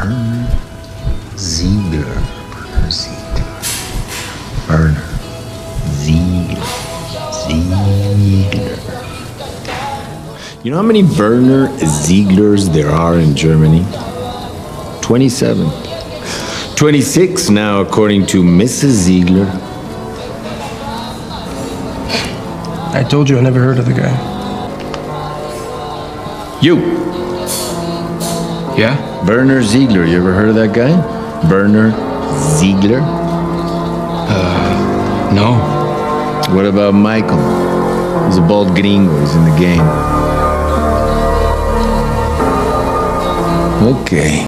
Werner Ziegler. Werner Ziegler. Werner Ziegler. Ziegler. You know how many Werner Zieglers there are in Germany? 27. 26 now, according to Mrs. Ziegler. I told you I never heard of the guy. You, Yeah? Werner Ziegler. You ever heard of that guy? Werner Ziegler? Uh, no. What about Michael? He's a bald gringo. He's in the game. Okay.